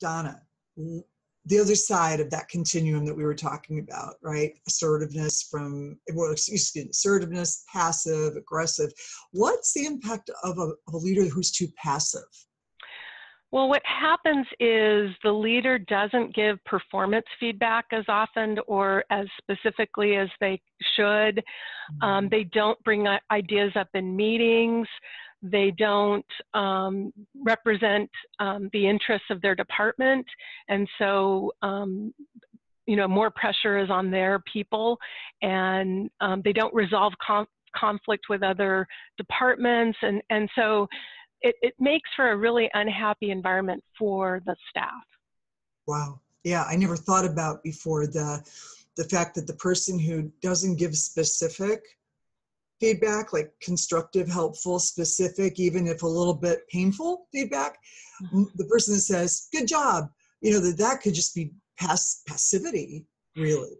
Donna, the other side of that continuum that we were talking about, right? Assertiveness from, well, excuse me, assertiveness, passive, aggressive. What's the impact of a, of a leader who's too passive? Well, what happens is the leader doesn't give performance feedback as often or as specifically as they should. Um, mm-hmm. they don't bring ideas up in meetings. They don't um, represent um, the interests of their department. And so, um, you know, more pressure is on their people and um, they don't resolve conflict with other departments. And, and so, it, it makes for a really unhappy environment for the staff. Wow. Yeah, I never thought about before the the fact that the person who doesn't give specific feedback, like constructive, helpful, specific, even if a little bit painful feedback, mm-hmm. the person that says, good job, you know, that that could just be pass passivity, really.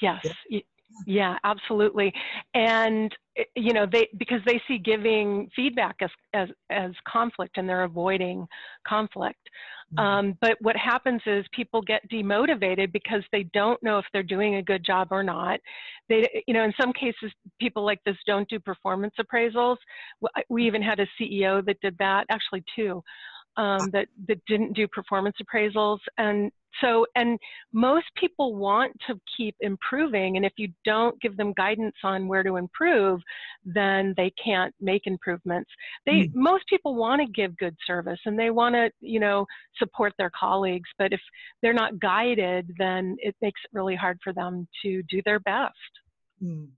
Yes. Yeah. Yeah, absolutely. And eh, you know, they because they see giving feedback as as as conflict and they're avoiding conflict. Mm-hmm. Um, but what happens is people get demotivated because they don't know if they're doing a good job or not. They, you know, in some cases, people like this don't do performance appraisals. We even had a CEO that did that, actually two, um, that that didn't do performance appraisals, and so, and most people want to keep improving. And if you don't give them guidance on where to improve, then they can't make improvements. They, mm. most people want to give good service and they want to, you know, support their colleagues. But if they're not guided, then it makes it really hard for them to do their best. Mm.